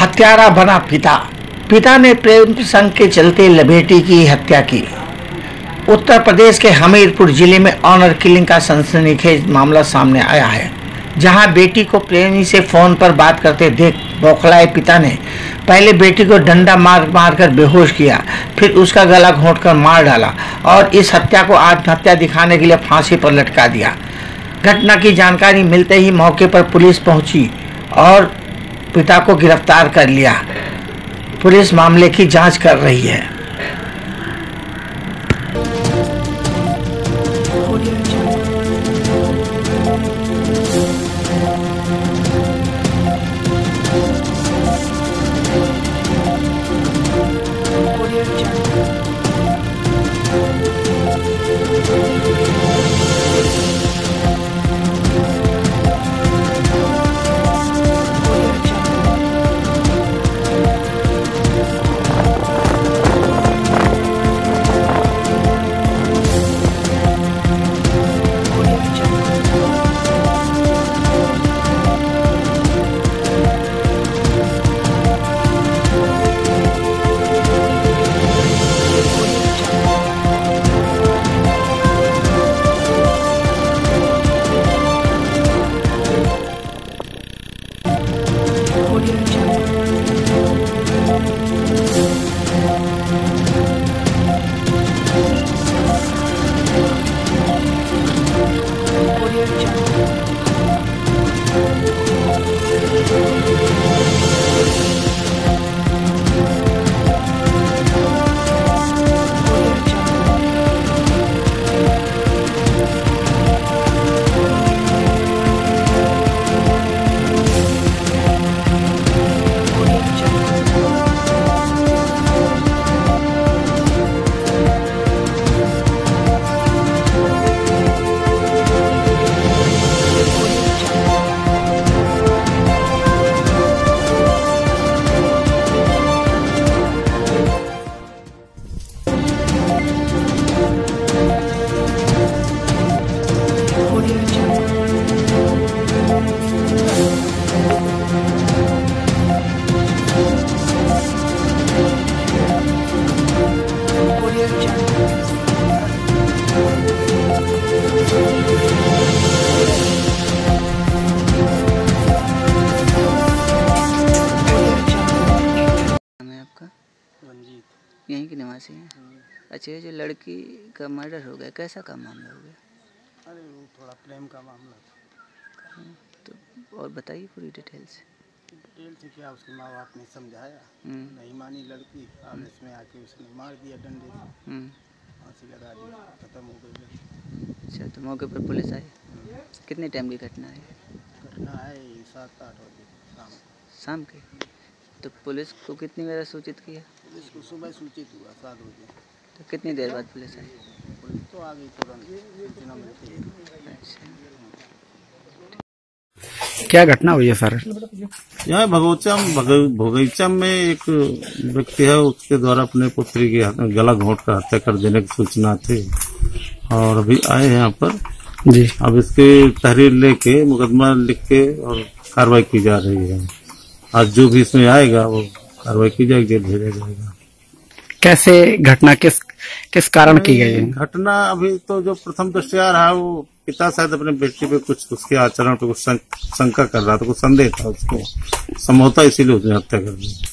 हत्यारा बना पिता। पिता ने प्रेम प्रसंग के चलते बेटी की हत्या की। उत्तर प्रदेश के हमीरपुर ज़िले में ऑनर किलिंग का सनसनीखेज मामला सामने आया है, जहाँ बेटी को प्रेमी से फ़ोन पर बात करते देख बौखलाए पिता ने पहले बेटी को डंडा मार मार कर बेहोश किया, फिर उसका गला घोंट कर मार डाला और इस हत्या को आत्महत्या दिखाने के लिए फांसी पर लटका दिया। घटना की जानकारी मिलते ही मौके पर पुलिस पहुँची और पिता को गिरफ़्तार कर लिया। पुलिस मामले की जाँच कर रही है। यहीं के निवासी हैं? अच्छा ये जो लड़की का मर्डर हो गया कैसा का मामला हो गया? थोड़ा प्रेम का मामला था। तो और बताइए पूरी डिटेल से डिटेल से क्या उसके माँ बाप ने समझाया? हम्म, नहीं मानी लड़की और इसमें आके उसने मार दिया डंडे से। हम्म, फांसी लगा दी खत्म हो गई अच्छा तो मौके पर पुलिस आई? कितने टाइम की घटना है? घटना है सात आठ बजे शाम शाम के? तो पुलिस को कितनी बार सूचित किया? पुलिस को सुबह सूचित हुआ सात बजे। तो कितनी देर बाद पुलिस आई? तो आ गई तुरंत सूचना मिलती क्या घटना हुई है सर? यहाँ भगोचम भग- भोगईचम में एक व्यक्ति है उसके द्वारा अपने पुत्री की गला घोट कर हत्या कर देने की सूचना थी। और अभी आए हैं यहाँ पर। जी। अब इसके तहरीर लेके मुकदमा लिख के और कार्रवाई की जा रही है। आज जो भी इसमें आएगा वो कार्रवाई की जाएगी जेल भेजा जाएगा। कैसे घटना किस किस कारण की गई है? घटना अभी तो जो प्रथम दृष्टिया रहा वो पिता शायद अपने बेटी पे कुछ उसके आचरण पे कुछ शंका कर रहा था कुछ संदेह था उसको। संभवतः इसीलिए उसने हत्या कर दी।